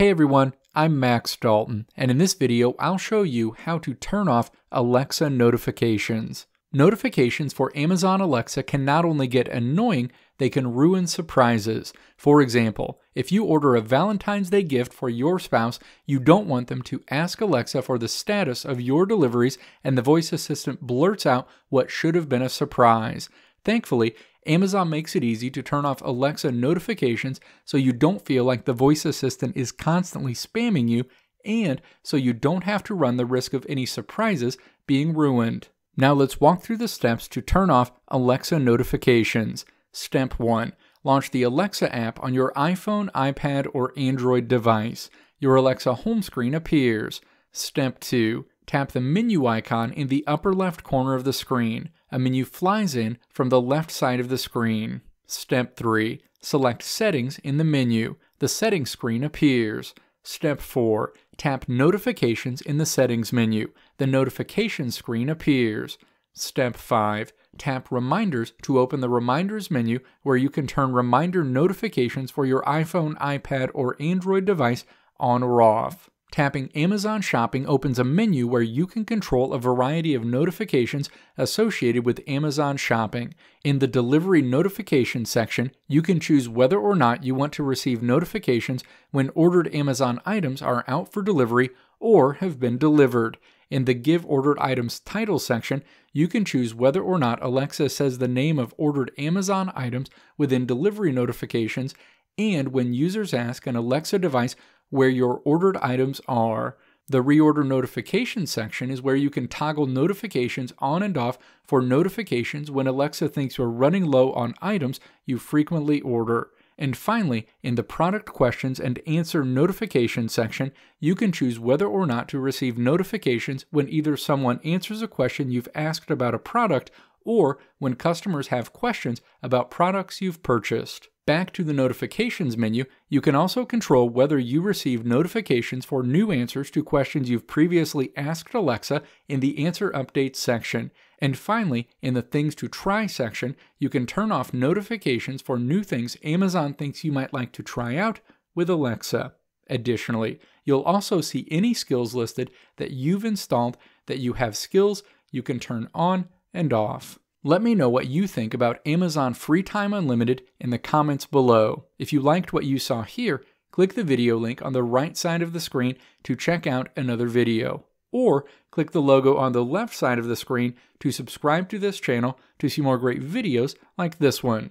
Hey everyone, I'm Max Dalton, and in this video I'll show you how to turn off Alexa notifications. Notifications for Amazon Alexa can not only get annoying, they can ruin surprises. For example, if you order a Valentine's Day gift for your spouse, you don't want them to ask Alexa for the status of your deliveries and the voice assistant blurts out what should have been a surprise. Thankfully, Amazon makes it easy to turn off Alexa notifications so you don't feel like the voice assistant is constantly spamming you and so you don't have to run the risk of any surprises being ruined. Now let's walk through the steps to turn off Alexa notifications. Step 1. Launch the Alexa app on your iPhone, iPad, or Android device. Your Alexa home screen appears. Step 2. Tap the menu icon in the upper left corner of the screen a menu flies in from the left side of the screen. Step 3. Select Settings in the menu. The settings screen appears. Step 4. Tap Notifications in the settings menu. The notification screen appears. Step 5. Tap Reminders to open the Reminders menu where you can turn reminder notifications for your iPhone, iPad, or Android device on or off. Tapping Amazon Shopping opens a menu where you can control a variety of notifications associated with Amazon Shopping. In the Delivery Notification section, you can choose whether or not you want to receive notifications when ordered Amazon items are out for delivery or have been delivered. In the Give Ordered Items title section, you can choose whether or not Alexa says the name of ordered Amazon items within delivery notifications and when users ask an Alexa device where your ordered items are. The reorder notification section is where you can toggle notifications on and off for notifications when Alexa thinks you're running low on items you frequently order. And finally, in the product questions and answer notification section, you can choose whether or not to receive notifications when either someone answers a question you've asked about a product or when customers have questions about products you've purchased. Back to the notifications menu, you can also control whether you receive notifications for new answers to questions you've previously asked Alexa in the Answer Updates section. And finally, in the Things to Try section, you can turn off notifications for new things Amazon thinks you might like to try out with Alexa. Additionally, you'll also see any skills listed that you've installed that you have skills you can turn on and off. Let me know what you think about Amazon Free Time Unlimited in the comments below. If you liked what you saw here, click the video link on the right side of the screen to check out another video. Or click the logo on the left side of the screen to subscribe to this channel to see more great videos like this one.